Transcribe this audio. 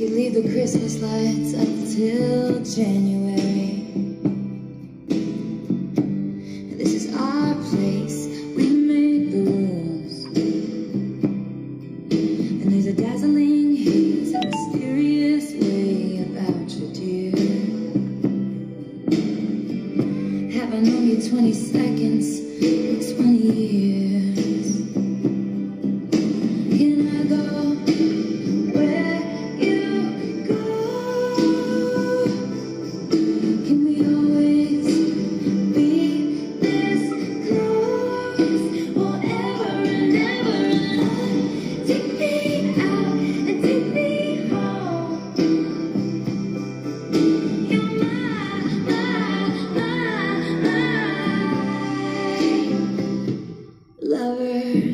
You leave the Christmas lights up till January. And this is our place, we made the rules. And there's a dazzling haze, a mysterious way about you, dear. Have I known you 20 seconds or 20 years? Can I away.